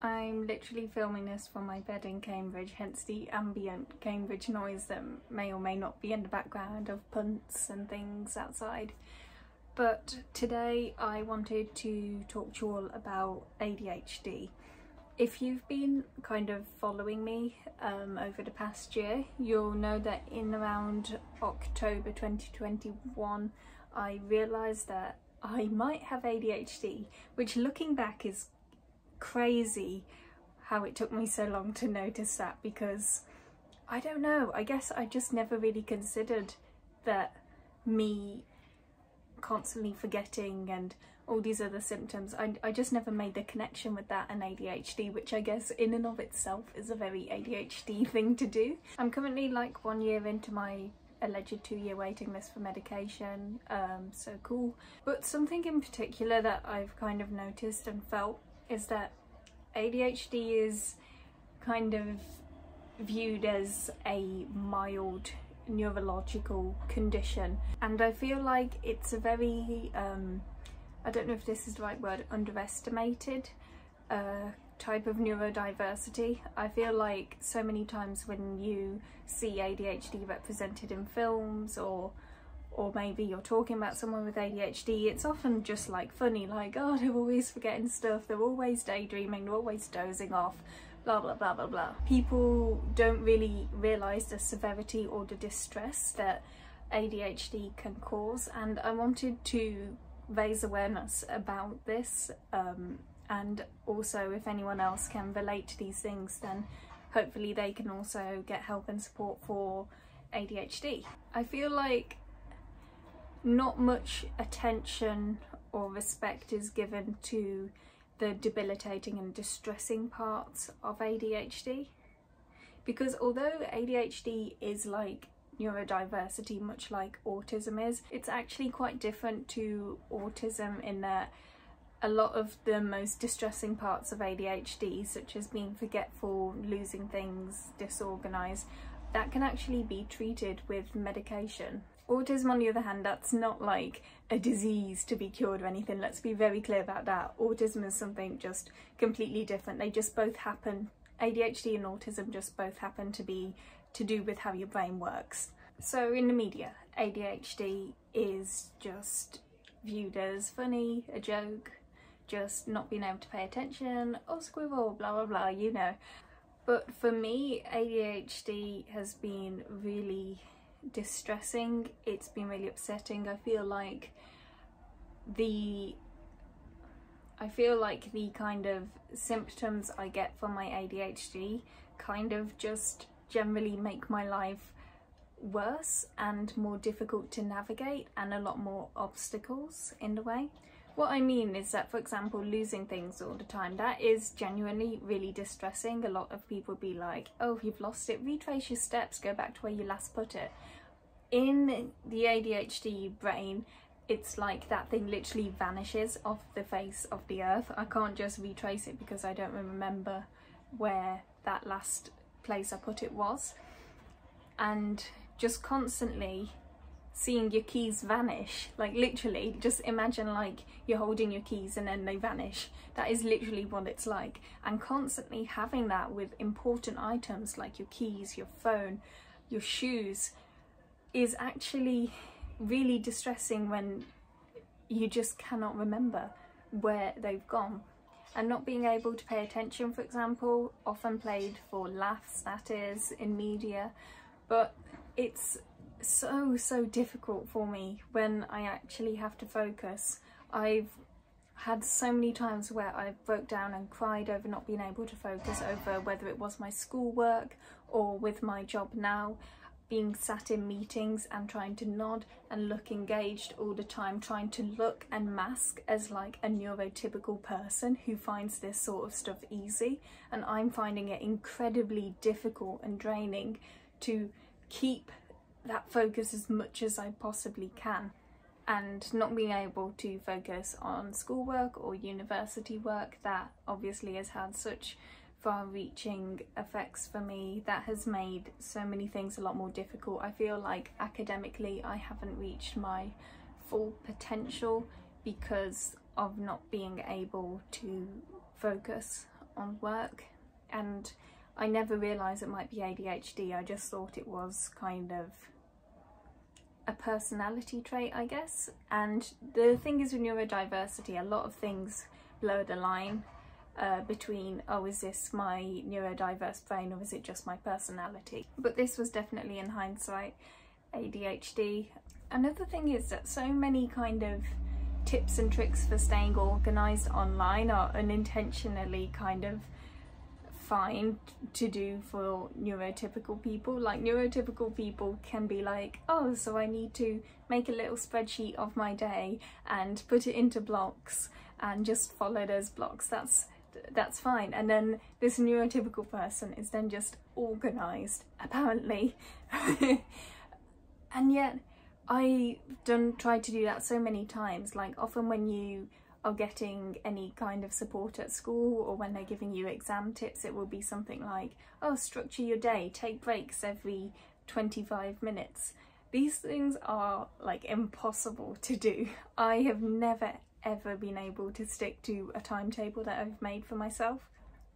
I'm literally filming this from my bed in Cambridge, hence the ambient Cambridge noise that may or may not be in the background of punts and things outside. But today I wanted to talk to you all about ADHD. If you've been kind of following me um, over the past year, you'll know that in around October 2021 I realised that I might have ADHD, which looking back is crazy how it took me so long to notice that because I don't know, I guess I just never really considered that me constantly forgetting and all these other symptoms, I, I just never made the connection with that and ADHD, which I guess in and of itself is a very ADHD thing to do. I'm currently like one year into my alleged two-year waiting list for medication, um, so cool. But something in particular that I've kind of noticed and felt is that ADHD is kind of viewed as a mild neurological condition and I feel like it's a very, um, I don't know if this is the right word, underestimated uh, type of neurodiversity. I feel like so many times when you see ADHD represented in films or or maybe you're talking about someone with ADHD, it's often just like funny, like, oh, they're always forgetting stuff, they're always daydreaming, they're always dozing off, blah, blah, blah, blah, blah. People don't really realise the severity or the distress that ADHD can cause, and I wanted to raise awareness about this, um, and also if anyone else can relate to these things, then hopefully they can also get help and support for ADHD. I feel like not much attention or respect is given to the debilitating and distressing parts of ADHD because although ADHD is like neurodiversity much like autism is it's actually quite different to autism in that a lot of the most distressing parts of ADHD such as being forgetful, losing things, disorganized that can actually be treated with medication Autism, on the other hand, that's not like a disease to be cured or anything. Let's be very clear about that. Autism is something just completely different. They just both happen. ADHD and autism just both happen to be to do with how your brain works. So in the media, ADHD is just viewed as funny, a joke, just not being able to pay attention, or squirrel, blah blah blah, you know. But for me, ADHD has been really distressing. It's been really upsetting. I feel like the I feel like the kind of symptoms I get from my ADHD kind of just generally make my life worse and more difficult to navigate and a lot more obstacles in the way. What I mean is that, for example, losing things all the time, that is genuinely really distressing. A lot of people be like, oh, if you've lost it, retrace your steps, go back to where you last put it in the ADHD brain, it's like that thing literally vanishes off the face of the earth. I can't just retrace it because I don't remember where that last place I put it was. And just constantly seeing your keys vanish, like literally, just imagine like you're holding your keys and then they vanish. That is literally what it's like. And constantly having that with important items like your keys, your phone, your shoes, is actually really distressing when you just cannot remember where they've gone and not being able to pay attention for example often played for laughs that is in media but it's so so difficult for me when I actually have to focus I've had so many times where I broke down and cried over not being able to focus over whether it was my schoolwork or with my job now being sat in meetings and trying to nod and look engaged all the time, trying to look and mask as like a neurotypical person who finds this sort of stuff easy. And I'm finding it incredibly difficult and draining to keep that focus as much as I possibly can. And not being able to focus on schoolwork or university work that obviously has had such far-reaching effects for me. That has made so many things a lot more difficult. I feel like academically I haven't reached my full potential because of not being able to focus on work. And I never realised it might be ADHD. I just thought it was kind of a personality trait, I guess. And the thing is with neurodiversity, a lot of things blur the line uh, between, oh, is this my neurodiverse brain or is it just my personality? But this was definitely in hindsight ADHD. Another thing is that so many kind of tips and tricks for staying organised online are unintentionally kind of fine to do for neurotypical people. Like neurotypical people can be like, oh, so I need to make a little spreadsheet of my day and put it into blocks and just follow those blocks. That's that's fine. And then this neurotypical person is then just organized, apparently. and yet I've done tried to do that so many times. Like often when you are getting any kind of support at school or when they're giving you exam tips, it will be something like, oh, structure your day, take breaks every 25 minutes. These things are like impossible to do. I have never ever been able to stick to a timetable that I've made for myself.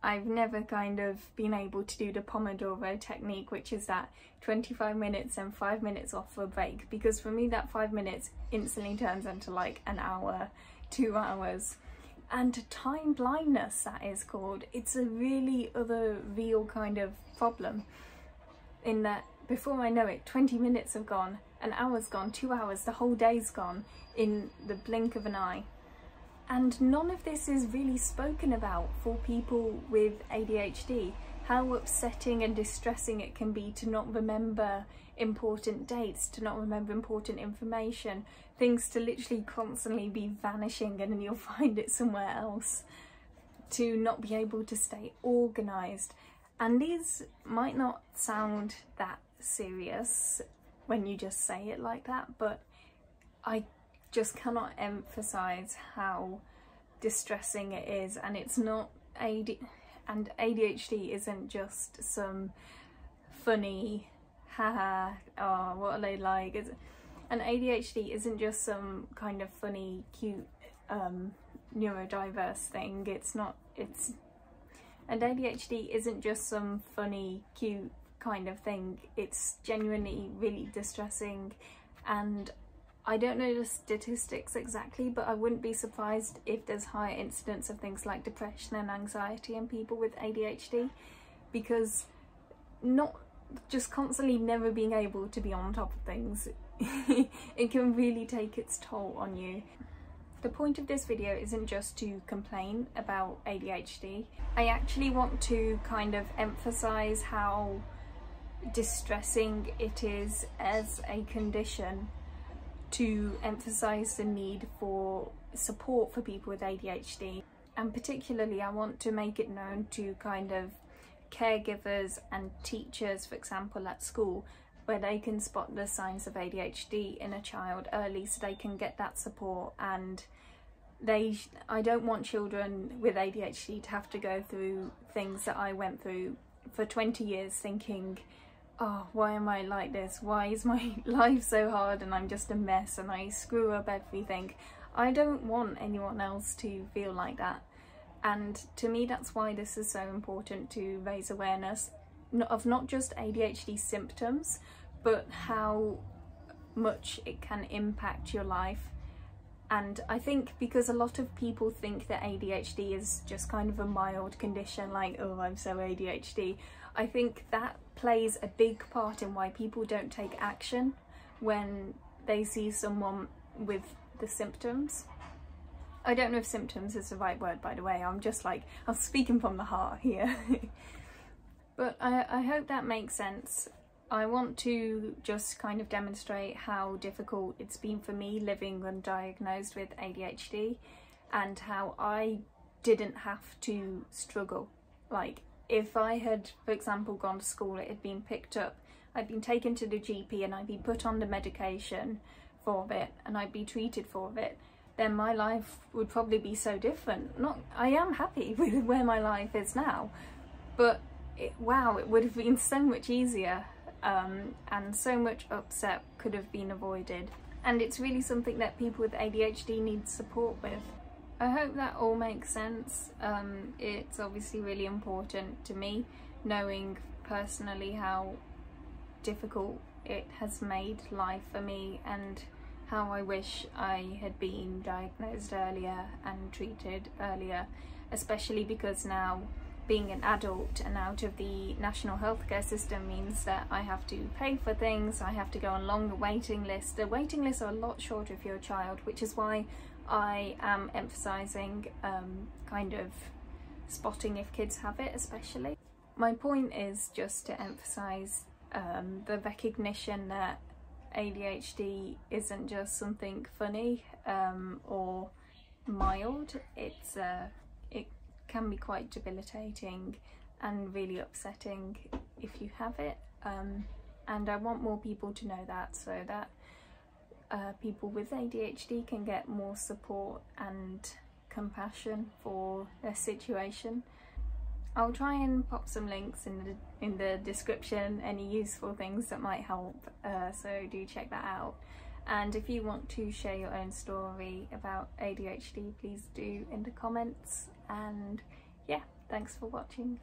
I've never kind of been able to do the Pomodoro technique, which is that 25 minutes and five minutes off for a break, because for me that five minutes instantly turns into like an hour two hours. And time blindness that is called. It's a really other real kind of problem in that before I know it 20 minutes have gone an hour's gone two hours the whole day's gone in the blink of an eye. And none of this is really spoken about for people with ADHD how upsetting and distressing it can be to not remember important dates, to not remember important information, things to literally constantly be vanishing and then you'll find it somewhere else, to not be able to stay organised. And these might not sound that serious when you just say it like that, but I just cannot emphasise how distressing it is and it's not AD and ADHD isn't just some funny haha oh what are they like? It's, and ADHD isn't just some kind of funny cute um, neurodiverse thing. It's not it's and ADHD isn't just some funny cute kind of thing. It's genuinely really distressing. And I don't know the statistics exactly, but I wouldn't be surprised if there's higher incidence of things like depression and anxiety in people with ADHD because not just constantly never being able to be on top of things, it can really take its toll on you. The point of this video isn't just to complain about ADHD. I actually want to kind of emphasise how distressing it is as a condition to emphasise the need for support for people with ADHD and particularly I want to make it known to kind of caregivers and teachers for example at school where they can spot the signs of ADHD in a child early so they can get that support and they I don't want children with ADHD to have to go through things that I went through for 20 years thinking oh, why am I like this? Why is my life so hard and I'm just a mess and I screw up everything? I don't want anyone else to feel like that. And to me, that's why this is so important to raise awareness of not just ADHD symptoms, but how much it can impact your life. And I think because a lot of people think that ADHD is just kind of a mild condition, like, oh, I'm so ADHD. I think that plays a big part in why people don't take action when they see someone with the symptoms. I don't know if symptoms is the right word by the way, I'm just like, I'm speaking from the heart here. but I, I hope that makes sense. I want to just kind of demonstrate how difficult it's been for me living undiagnosed with ADHD and how I didn't have to struggle. Like if I had, for example, gone to school, it had been picked up, I'd been taken to the GP and I'd been put on the medication for it and I'd be treated for it, then my life would probably be so different. Not, I am happy with where my life is now, but it, wow, it would have been so much easier um, and so much upset could have been avoided. And it's really something that people with ADHD need support with. I hope that all makes sense. Um, it's obviously really important to me knowing personally how difficult it has made life for me and how I wish I had been diagnosed earlier and treated earlier, especially because now being an adult and out of the national healthcare system means that I have to pay for things, I have to go on longer waiting lists. The waiting lists are a lot shorter for your child, which is why I am emphasising um, kind of spotting if kids have it especially. My point is just to emphasise um, the recognition that ADHD isn't just something funny um, or mild, it's uh, it can be quite debilitating and really upsetting if you have it um, and I want more people to know that so that uh, people with ADHD can get more support and compassion for their situation. I'll try and pop some links in the in the description, any useful things that might help, uh, so do check that out. And if you want to share your own story about ADHD, please do in the comments. And yeah, thanks for watching.